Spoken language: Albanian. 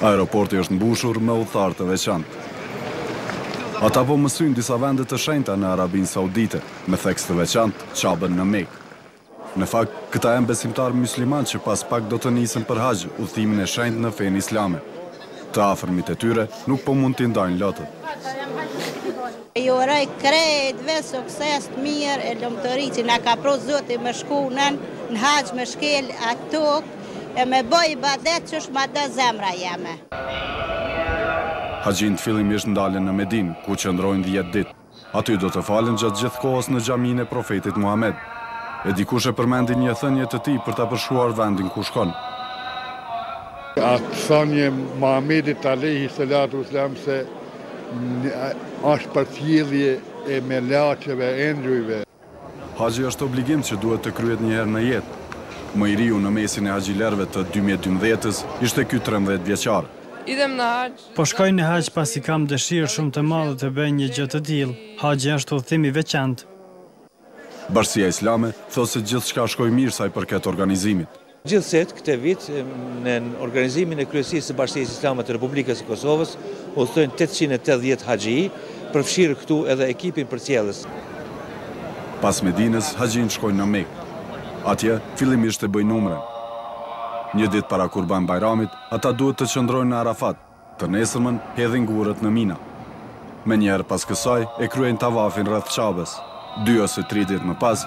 Aeroporti është mbushur me udhëtarë të veçantë. Ata po mësyjnë disa vende të shenjta në Arabinë Saudite, me theks të veçantë Qabën në Mekë. Në fakt, këta janë besimtarë myslimanë që pas pak do të nisin për haxh, udhëtimin e shenjtë në fenë islame. Të afërmit e tyre nuk po mund t'i ndajnë lotët. Ju uroj krejtve sukses të mirë e lumturi që na ka pru Zoti me shku nën në haxh me shkel at tokë e me bo ibadet qysh m'i do zemra jeme. Haxhinjtë fillimisht ndalen në Medinë, ku qëndrojnë dhjetë ditë. Aty do të falen gjatë gjithë kohës në Xhaminë e Profetit Muhamed. E dikush e përmendi një thënie të tij për ta përshkruar vendin ku shkon. Është thënie e Muhamedit alejhi selatu selam se Është përcjellje e melaçeve, endrujve. Haxhi është obligim që duhet të kryhet një herë në jetë. Më i riu në mesin e haxhilerëve të dy mijë e dymbëdhjetës ishte ky trembëdhjetë vjeçar. Po shkoj në haxh pasi kam dëshirë shumë të madhe të bëj një gjë të tillë. Haxhi është udhëtim i veçantë. Bashkësia Islame thotë se gjithçka shkoi mirë sa i përket organizimit. Gjithsejtë, këtë vit, nën organizimin e Kryesisë së Bashkësisë Islame të Republikës së Kosovës, udhëtojnë tetëqind e tetëdhjetë haxhi, përfshirë këtu edhe ekipin përcjellës. Pas Medinës, haxhinjtë shkojnë në Mekë. Atje, fillimisht e bëjnë Umren. Një ditë para Kurban Bajramit, ata duhet të qëndrojnë në Arafat, Të nesërmen hedhin gurët në Mina. Menjëherë pas kësaj e kryejnë tavafin rreth Qabës. Dy ose tri ditë më pas,